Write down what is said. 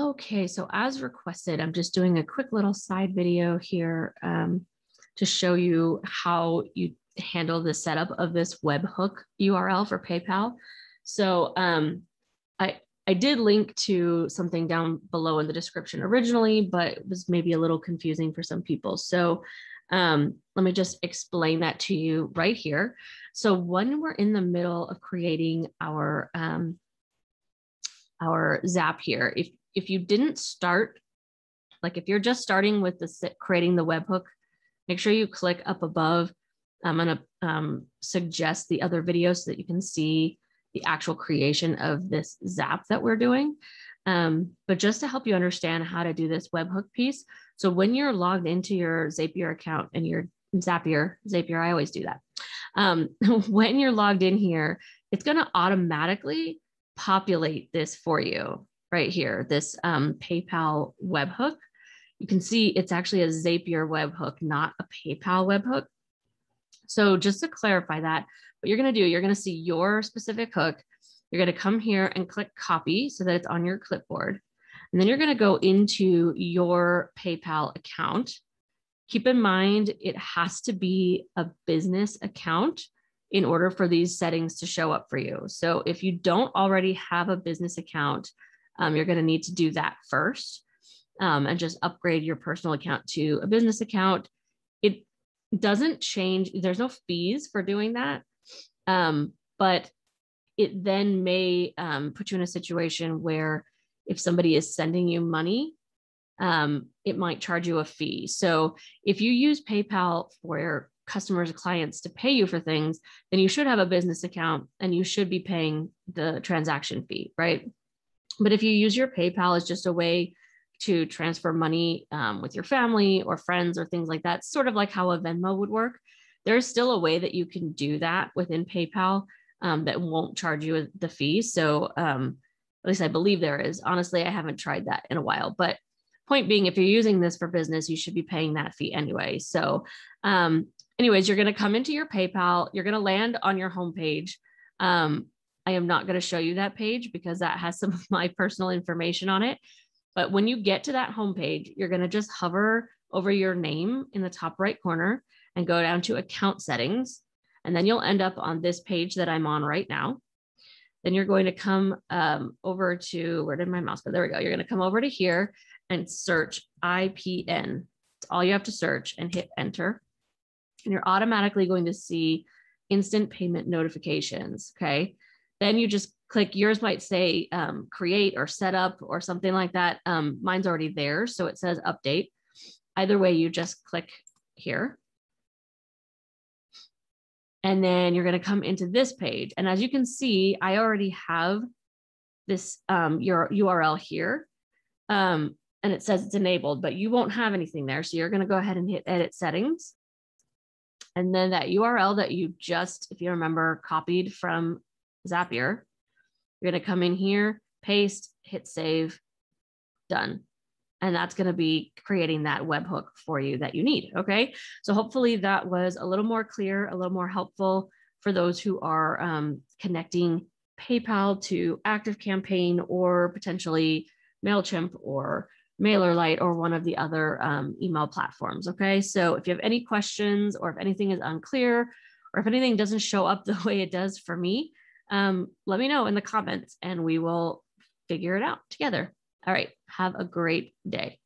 Okay, so as requested, I'm just doing a quick little side video here um, to show you how you handle the setup of this webhook URL for PayPal. So um, I, I did link to something down below in the description originally, but it was maybe a little confusing for some people. So um, let me just explain that to you right here. So when we're in the middle of creating our um, our Zap here, if if you didn't start, like if you're just starting with the creating the webhook, make sure you click up above. I'm gonna um, suggest the other videos so that you can see the actual creation of this Zap that we're doing. Um, but just to help you understand how to do this webhook piece. So when you're logged into your Zapier account and your Zapier, Zapier, I always do that. Um, when you're logged in here, it's going to automatically populate this for you right here, this um, PayPal webhook. You can see it's actually a Zapier webhook, not a PayPal webhook. So just to clarify that, what you're going to do, you're going to see your specific hook. You're going to come here and click copy so that it's on your clipboard. And then you're going to go into your PayPal account. Keep in mind, it has to be a business account in order for these settings to show up for you. So if you don't already have a business account, um, you're going to need to do that first um, and just upgrade your personal account to a business account. It doesn't change, there's no fees for doing that. Um, but it then may um, put you in a situation where if somebody is sending you money, um, it might charge you a fee. So if you use PayPal for customers, clients to pay you for things, then you should have a business account and you should be paying the transaction fee, right? But if you use your PayPal as just a way to transfer money um, with your family or friends or things like that, sort of like how a Venmo would work, there's still a way that you can do that within PayPal um, that won't charge you the fee. So, um, at least I believe there is. Honestly, I haven't tried that in a while. But point being, if you're using this for business, you should be paying that fee anyway. So, um, anyways, you're going to come into your PayPal. You're going to land on your homepage. Um, I am not going to show you that page because that has some of my personal information on it. But when you get to that homepage, you're going to just hover over your name in the top right corner and go down to account settings. And then you'll end up on this page that I'm on right now. Then you're going to come um, over to, where did my mouse go? There we go. You're going to come over to here and search IPN. It's all you have to search and hit enter. And you're automatically going to see instant payment notifications. Okay. Then you just click, yours might say um, create or set up or something like that. Um, mine's already there. So it says update. Either way, you just click here. And then you're going to come into this page. And as you can see, I already have this um, your URL here. Um, and it says it's enabled, but you won't have anything there. So you're going to go ahead and hit edit settings. And then that URL that you just, if you remember, copied from Zapier, you're going to come in here, paste, hit save, done and that's going to be creating that webhook for you that you need. Okay. So hopefully that was a little more clear, a little more helpful for those who are um, connecting PayPal to ActiveCampaign or potentially MailChimp or MailerLite or one of the other um, email platforms. Okay. So if you have any questions or if anything is unclear or if anything doesn't show up the way it does for me, um, let me know in the comments and we will figure it out together. All right. Have a great day.